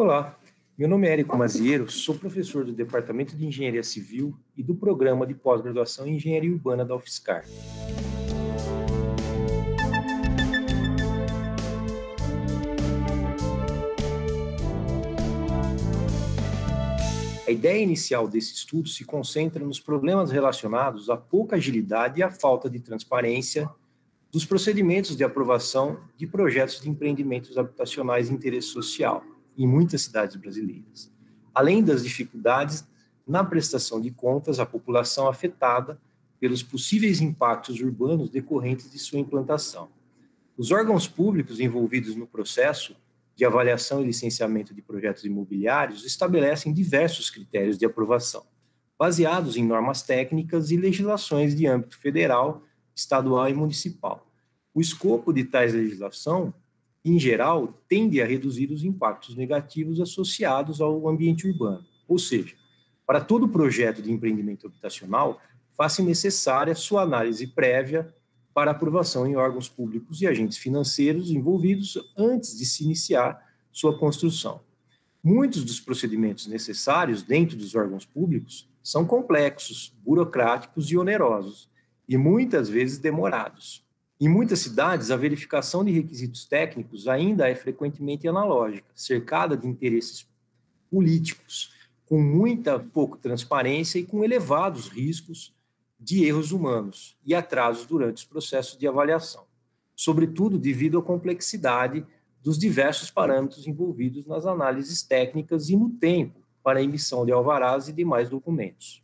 Olá, meu nome é Érico Maziero, sou professor do Departamento de Engenharia Civil e do Programa de Pós-Graduação em Engenharia Urbana da UFSCar. A ideia inicial desse estudo se concentra nos problemas relacionados à pouca agilidade e à falta de transparência dos procedimentos de aprovação de projetos de empreendimentos habitacionais de interesse social em muitas cidades brasileiras, além das dificuldades na prestação de contas à população afetada pelos possíveis impactos urbanos decorrentes de sua implantação. Os órgãos públicos envolvidos no processo de avaliação e licenciamento de projetos imobiliários estabelecem diversos critérios de aprovação, baseados em normas técnicas e legislações de âmbito federal, estadual e municipal. O escopo de tais legislação, em geral, tende a reduzir os impactos negativos associados ao ambiente urbano, ou seja, para todo projeto de empreendimento habitacional, faz-se necessária sua análise prévia para aprovação em órgãos públicos e agentes financeiros envolvidos antes de se iniciar sua construção. Muitos dos procedimentos necessários dentro dos órgãos públicos são complexos, burocráticos e onerosos, e muitas vezes demorados. Em muitas cidades, a verificação de requisitos técnicos ainda é frequentemente analógica, cercada de interesses políticos, com muita pouca transparência e com elevados riscos de erros humanos e atrasos durante os processos de avaliação, sobretudo devido à complexidade dos diversos parâmetros envolvidos nas análises técnicas e no tempo para a emissão de alvarás e demais documentos.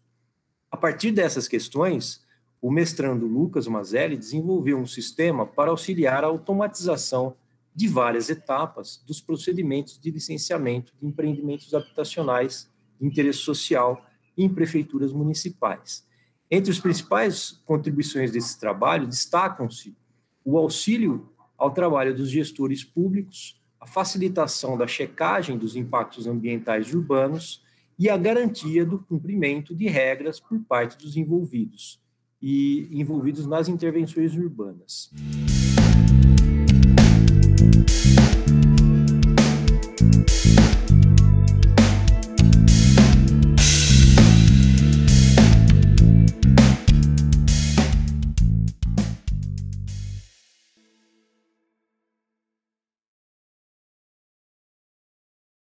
A partir dessas questões, o mestrando Lucas Mazelli desenvolveu um sistema para auxiliar a automatização de várias etapas dos procedimentos de licenciamento de empreendimentos habitacionais de interesse social em prefeituras municipais, entre as principais contribuições desse trabalho destacam-se o auxílio ao trabalho dos gestores públicos, a facilitação da checagem dos impactos ambientais urbanos e a garantia do cumprimento de regras por parte dos envolvidos e envolvidos nas intervenções urbanas.